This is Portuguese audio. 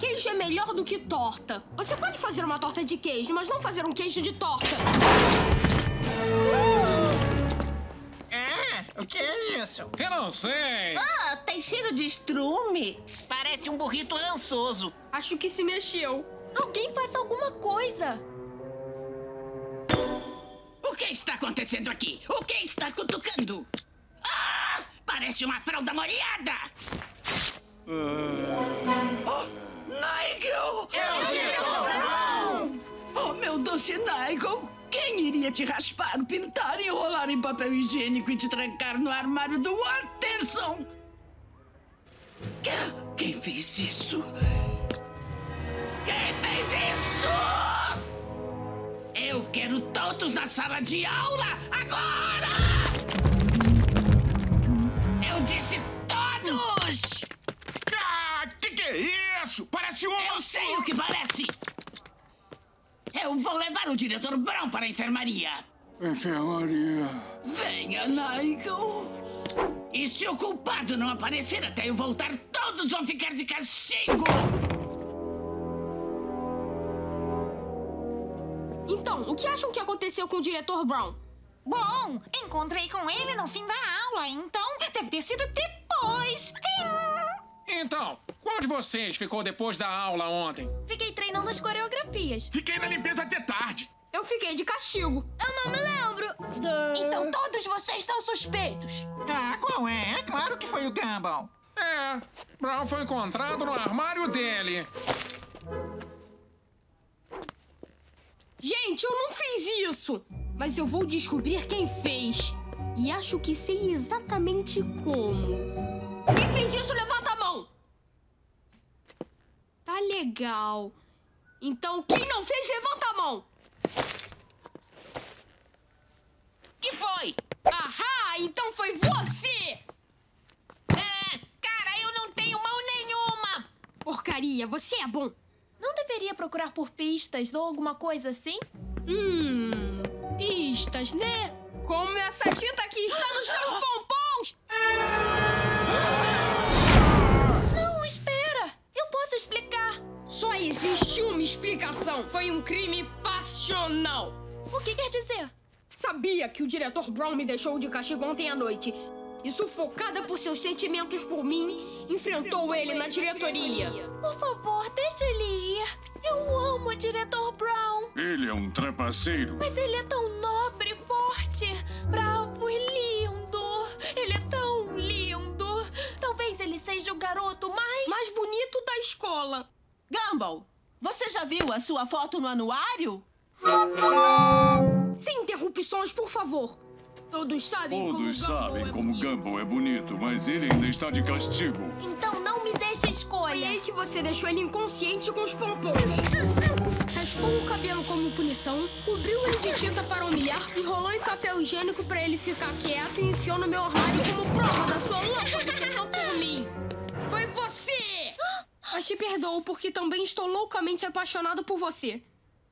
Queijo é melhor do que torta. Você pode fazer uma torta de queijo, mas não fazer um queijo de torta. É? O que é isso? Eu não sei. Ah, tem cheiro de estrume. Parece um burrito rançoso. Acho que se mexeu. Alguém faça alguma coisa. O que está acontecendo aqui? O que está cutucando? Ah! Parece uma fralda molhada! Oh, Nigel! Oh, meu doce Nigel! Quem iria te raspar, pintar, enrolar em papel higiênico e te trancar no armário do Watterson? Que- Quem fez isso? Quem fez isso? Eu quero todos na sala de aula agora! Isso? Parece uma... Eu sei o que parece! Eu vou levar o diretor Brown para a enfermaria. Enfermaria. Venha, Nigel! E se o culpado não aparecer até eu voltar, todos vão ficar de castigo! Então, o que acham que aconteceu com o diretor Brown? Bom, encontrei com ele no fim da aula, então deve ter sido depois. Então, de vocês ficou depois da aula ontem? Fiquei treinando as coreografias. Fiquei na limpeza até tarde. Eu fiquei de castigo. Eu não me lembro. Então todos vocês são suspeitos. Ah, qual é? É claro que foi o Gumball. É, Brown foi encontrado no armário dele. Gente, eu não fiz isso! Mas eu vou descobrir quem fez. E acho que sei exatamente como. Quem fez isso, levanta a mão! Legal. Então, quem não fez, levanta a mão! Que foi? Ahá! Então foi você! É, cara, eu não tenho mão nenhuma. Porcaria, você é bom. Não deveria procurar por pistas ou alguma coisa assim? Hum, pistas, né? Como essa tinta aqui está nos seus pompons! um crime passional. O que quer dizer? Sabia que o diretor Brown me deixou de castigo ontem à noite. E sufocada por seus sentimentos por mim, enfrentou ele na diretoria. Por favor, deixa ele ir. Eu amo o diretor Brown. Ele é um trapaceiro. Mas ele é tão nobre, forte, bravo e lindo. Ele é tão lindo. Talvez ele seja o garoto mais. Mais bonito da escola. Gumball, você já viu a sua foto no anuário? Sem interrupções, por favor. Todos sabem como Todos sabem é como bonito. Gumball é bonito, mas ele ainda está de castigo. Então não me deixe Foi escolha. aí que você deixou ele inconsciente com os pompons. Raspou o cabelo como punição, cobriu ele de tinta para humilhar, enrolou em papel higiênico para ele ficar quieto e enfiou no meu armário como prova da sua louca obsessão por mim. Te perdoo porque também estou loucamente apaixonado por você.